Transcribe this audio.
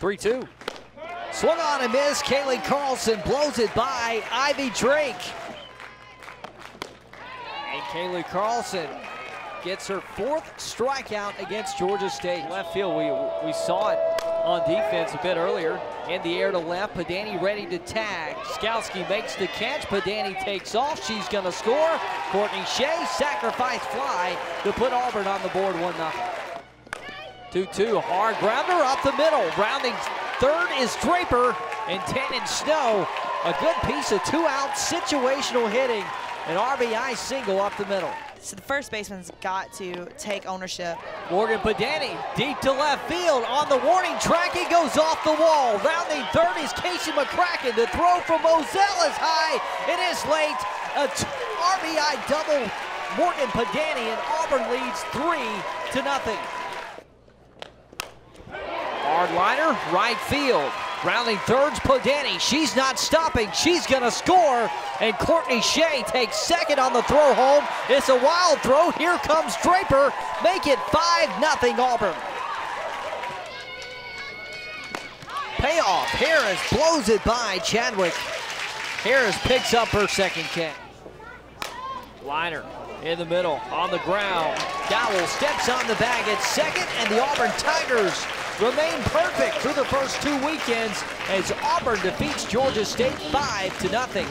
3-2. Swung on and missed. Kaylee Carlson blows it by Ivy Drake. And Kaylee Carlson gets her fourth strikeout against Georgia State. Left field, we, we saw it on defense a bit earlier. In the air to left, Podany ready to tag. Skalski makes the catch. Podany takes off. She's going to score. Courtney Shea, sacrifice fly to put Auburn on the board 1-0. 2-2, hard grounder up the middle. Rounding third is Draper and Tannon Snow. A good piece of two-out situational hitting. An RBI single up the middle. So the first baseman's got to take ownership. Morgan Podany deep to left field on the warning track. He goes off the wall. Rounding third is Casey McCracken. The throw from Moselle is high. It is late. A RBI double. Morgan Podany and Auburn leads three to nothing. Right field. Rounding third's Podany. She's not stopping. She's going to score. And Courtney Shea takes second on the throw home. It's a wild throw. Here comes Draper. Make it 5-0 Auburn. Payoff. Harris blows it by Chadwick. Harris picks up her second catch. Liner in the middle, on the ground. Dowell steps on the bag at second, and the Auburn Tigers remain perfect through the first two weekends as Auburn defeats Georgia State 5 to nothing.